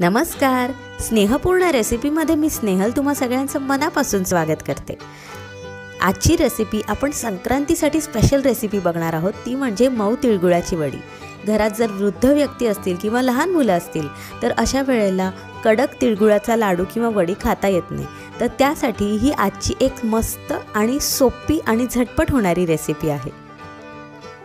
नमस्कार. स्नेहपूर्ण रेसिपीमध्ये मी स्नेहल तुम्हा सगळ्यांचं मनापासून स्वागत करते. आजची रेसिपी आपण संक्रांतीसाठी स्पेशल रेसिपी बघणार आहोत. ती म्हणजे मऊ तिळगुळाची वडी. घरात जर वृद्ध व्यक्ती असतील किंवा लहान मुलं असतील तर अशा वेळेला कडक तिळगुळाचा लाडू किंवा वडी खाता येत नाही. तर त्यासाठी ही आजची एक मस्त आणि सोपी आणि झटपट होणारी रेसिपी आहे.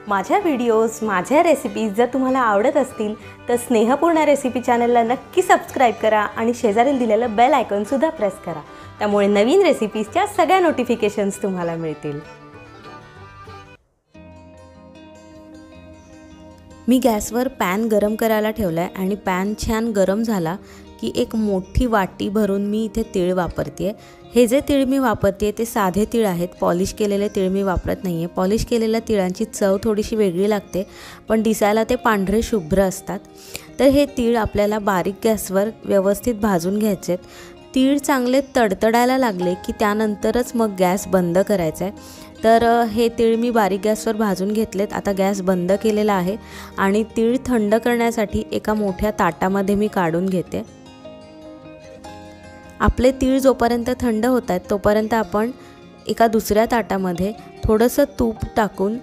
माझ्या व्हिडिओज माझ्या रेसिपीज जर तुम्हाला आवडत असतील तर स्नेहपूर्ण रेसिपी चॅनलला नक्की सबस्क्राईब करा आणि शेजारील दिलेलं बेल आयकॉनसुद्धा प्रेस करा. त्यामुळे नवीन रेसिपीजच्या सगळ्या नोटिफिकेशन्स तुम्हाला मिळतील. मी गॅसवर पॅन गरम करायला ठेवला आहे आणि पॅन छान गरम झाला की एक मोठी वाटी भरून मी इथे तीळ वापरते हे जे तीळ मी वापरते ते साधे तीळ आहेत. पॉलिश केलेले तीळ मी वापरत नाही आहे पॉलिश केलेल्या तिळांची चव थोडीशी वेगळी लागते पण दिसायला ते पांढरे शुभ्र असतात. तर हे तीळ आपल्याला बारीक गॅसवर व्यवस्थित भाजून घ्यायचे तीळ चांगले तडतडायला लागले की त्यानंतरच मग गॅस बंद करायचा आहे तर हे तीळ मी बारीक गॅसवर भाजून घेतलेत. आता गॅस बंद केलेला आहे आणि तीळ थंड करण्यासाठी एका मोठ्या ताटामध्ये मी काढून घेते. आपले तीळ जोपर्यंत थंड होत आहेत तोपर्यंत आपण एका दुसऱ्या ताटामध्ये थोडंसं तूप टाकून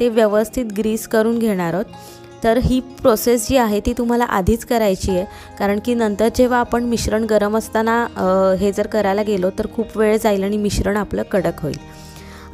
ते व्यवस्थित ग्रीस करून घेणार आहोत. तर ही प्रोसेस जी आहे ती तुम्हाला आधीच करायची आहे. कारण की नंतर जेव्हा आपण मिश्रण गरम असताना हे जर करायला गेलो तर खूप वेळ जाईल आणि मिश्रण आपलं कडक होईल.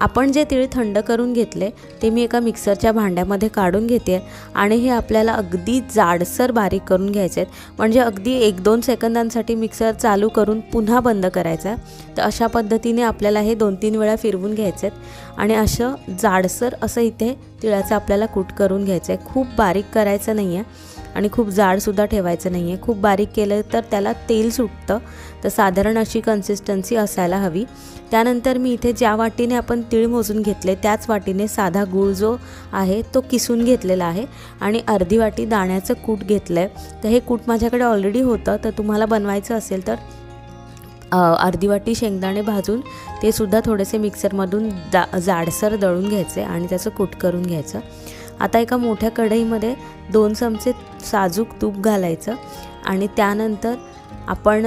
आपण जे तीळ थंड करून घेतले ते मी एका मिक्सरच्या भांड्यामध्ये काढून घेते आणि हे आपल्याला अगदी जाडसर बारीक करून घ्यायचे आहेत म्हणजे अगदी एक दोन सेकंदांसाठी मिक्सर चालू करून पुन्हा बंद करायचा. तर अशा पद्धतीने आपल्याला हे दोन तीन वेळा फिरवून घ्यायचे आहेत आणि असं जाडसर असं इथे तिळाचं आपल्याला कूट करून घ्यायचं आहे खूप बारीक करायचं नाही आहे आणि खूप जाडसुद्धा ठेवायचं नाही आहे खूप बारीक केलं तर त्याला तेल सुटतं. तर साधारण अशी कन्सिस्टन्सी असायला हवी. त्यानंतर मी इथे ज्या वाटीने आपण तीळ मोजून घेतले त्याच वाटीने साधा गूळ जो आहे तो किसून घेतलेला आहे आणि अर्धी वाटी दाण्याचं कूट घेतलं आहे तर हे कूट माझ्याकडे ऑलरेडी होतं. तर तुम्हाला बनवायचं असेल तर अर्धी वाटी शेंगदाणे भाजून ते सुद्धा थोडेसे मिक्सरमधून जा जाडसर दळून घ्यायचे आणि त्याचं कूट करून घ्यायचं. आता एका मोठ्या कढईमध्ये दोन चमचे साजूक तूप घालायचं आणि त्यानंतर आपण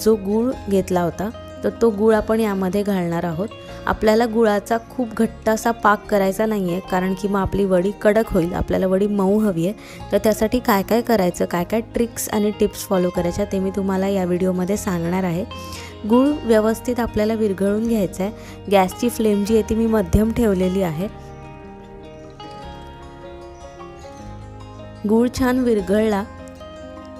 जो गूळ घेतला होता तर तो गूळ आपण यामध्ये घालणार आहोत. आपल्याला गुळाचा खूप घट्ट असा पाक करायचा नाही आहे कारण की मग आपली वडी कडक होईल आपल्याला वडी मऊ हवी आहे तर त्यासाठी काय काय करायचं काय काय ट्रिक्स आणि टिप्स फॉलो करायच्या ते मी तुम्हाला या व्हिडिओमध्ये सांगणार आहे. गूळ व्यवस्थित आपल्याला विरघळून घ्यायचं आहे गॅसची फ्लेम जी आहे ती मी मध्यम ठेवलेली आहे. गूळ छान विरघळला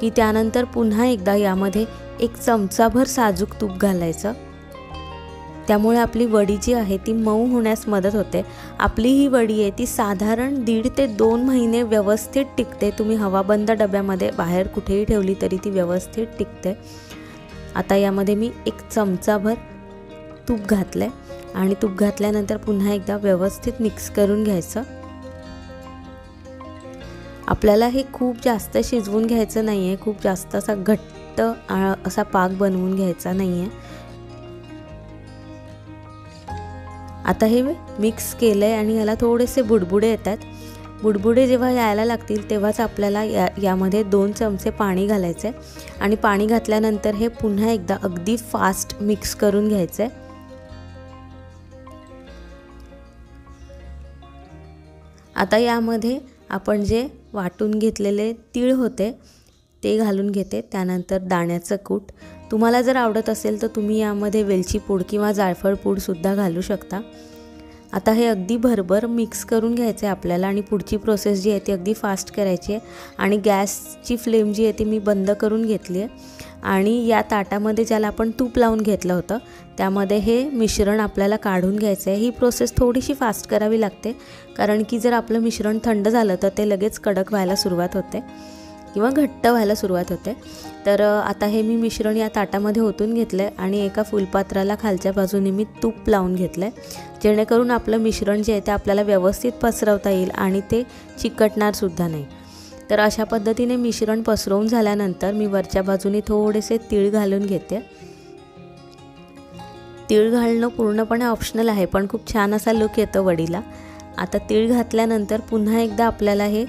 की त्यानंतर पुन्हा एकदा यामध्ये एक चमचाभर साजूक तूप घालायचं. त्यामुळे आपली वडी जी आहे ती मऊ होण्यास मदत होते. आपली ही वडी आहे ती साधारण दीड ते दोन महिने व्यवस्थित टिकते. तुम्ही हवाबंद डब्यामध्ये बाहेर कुठेही ठेवली तरी ती व्यवस्थित टिकते. आता यामध्ये मी एक चमचाभर तूप घातलं आहे आणि तूप घातल्यानंतर पुन्हा एकदा व्यवस्थित मिक्स करून घ्यायचं. आपल्याला हे खूप जास्त शिजवून घ्यायचं नाही आहे खूप जास्त असा घट्ट असा पाक बनवून घ्यायचा नाही आहे आता हे मिक्स केलं आहे आणि ह्याला थोडेसे बुडबुडे येतात. बुडबुडे जेव्हा यायला लागतील तेव्हाच आपल्याला या यामध्ये दोन चमचे पाणी घालायचं आहे आणि पाणी घातल्यानंतर हे पुन्हा एकदा अगदी फास्ट मिक्स करून घ्यायचं आहे आता यामध्ये आपण जे वाटून घेतलेले तीळ होते ते घालून घेते. त्यानंतर दाण्याचं कूट. तुम्हाला जर आवडत असेल तर तुम्ही यामध्ये वेलची पूड किंवा जायफळ पूडसुद्धा घालू शकता. आता हे अगदी भरभर मिक्स करून घ्यायचं आहे आपल्याला आणि पुढची प्रोसेस जी आहे ती अगदी फास्ट करायची आहे आणि गॅसची फ्लेम जी आहे ती मी बंद करून घेतली आहे आणि या ताटामध्ये ज्याला आपण तूप लावून घेतलं होतं त्यामध्ये हे मिश्रण आपल्याला काढून घ्यायचं आहे ही प्रोसेस थोडीशी फास्ट करावी लागते कारण की जर आपलं मिश्रण थंड झालं तर ते लगेच कडक व्हायला सुरुवात होते. किंवा घट्ट व्हायला सुरुवात होते. तर आता हे मी मिश्रण या ताटामध्ये ओतून घेतलं आहे आणि एका फुलपात्राला खालच्या बाजूने मी तूप लावून घेतलं आहे जेणेकरून आपलं मिश्रण जे आहे ते आपल्याला व्यवस्थित पसरवता येईल आणि ते चिकटणारसुद्धा नाही. तर अशा पद्धतीने मिश्रण पसरवून झाल्यानंतर मी वरच्या बाजूने थोडेसे तीळ घालून घेते. तीळ घालणं पूर्णपणे ऑप्शनल आहे पण खूप छान असा लुक येतो वडीला. आता तीळ घातल्यानंतर पुन्हा एकदा आपल्याला हे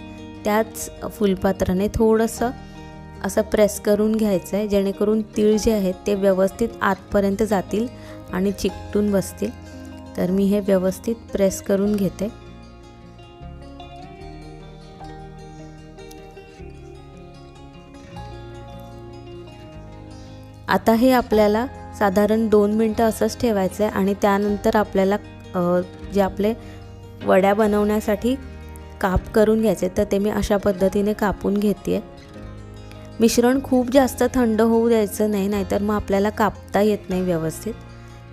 त्याच फुलपात्राने थोडंसं असं प्रेस करून घ्यायचं आहे जेणेकरून तीळ जे आहेत ते व्यवस्थित आतपर्यंत जातील आणि चिकटून बसतील. तर मी हे व्यवस्थित प्रेस करून घेते. आता हे आपल्याला साधारण दोन मिनटं असंच ठेवायचं आहे आणि त्यानंतर आपल्याला जे आपले वड्या बनवण्यासाठी काप करून घ्यायचे तर ते मी अशा पद्धतीने कापून घेते मिश्रण खूप जास्त थंड होऊ द्यायचं नाही नाहीतर मग आपल्याला कापता येत नाही व्यवस्थित.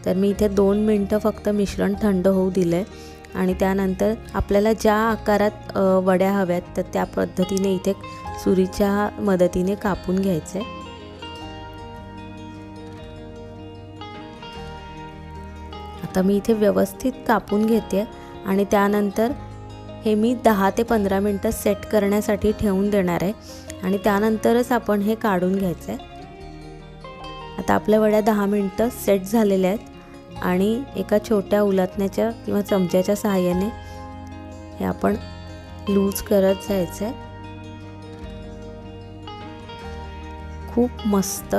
तर मी इथे दोन मिनटं फक्त मिश्रण थंड होऊ दिलं आहे आणि त्यानंतर आपल्याला ज्या आकारात वड्या हव्यात तर त्या पद्धतीने इथे सुरीच्या मदतीने कापून घ्यायचं. आहे आता मी इथे व्यवस्थित कापून घेते आणि त्यानंतर हे मी दहा ते पंधरा मिनटं सेट करण्यासाठी ठेवून देणार आहे. आणि त्यानंतरच आपण हे काढून घ्यायचं आहे आता आपल्या वड्या दहा मिनटं सेट झालेल्या आहेत. आणि एका छोट्या उलटण्याच्या किंवा चमच्याच्या सहाय्याने हे आपण लूज करत जायचं आहे खूप मस्त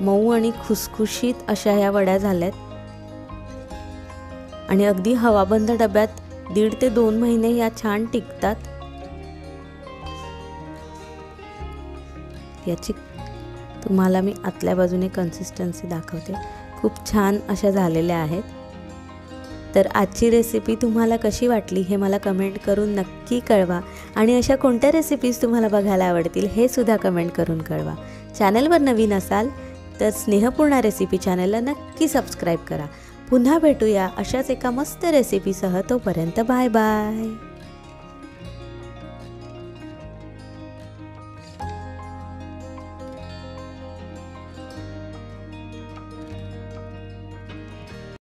मऊ आणि खुसखुशीत अशा ह्या वड्या झाल्यात. आणि अगदी हवाबंद डब्यात दीड ते दोन महिने या छान टिकतात. याची तुम्हाला मी आतल्या बाजूने कन्सिस्टन्सी दाखवते. खूप छान अशा झालेल्या आहेत. तर आजची रेसिपी तुम्हाला कशी वाटली हे मला कमेंट करून नक्की कळवा. आणि अशा कोणत्या रेसिपीज तुम्हाला बघायला आवडतील हे सुद्धा कमेंट करून कळवा. चॅनलवर नवीन असाल तर स्नेहपूर्णा रेसिपी चॅनलला नक्की सबस्क्राईब करा. पुन्हा भेटूया अशाच एका मस्त रेसिपीसह तोपर्यंत बाय बाय.